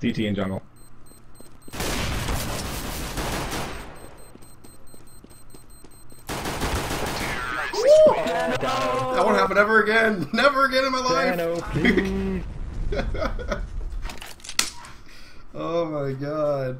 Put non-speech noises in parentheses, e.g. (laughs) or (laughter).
CT in jungle. That won't happen ever again. (laughs) Never again in my life. (laughs) Oh my god.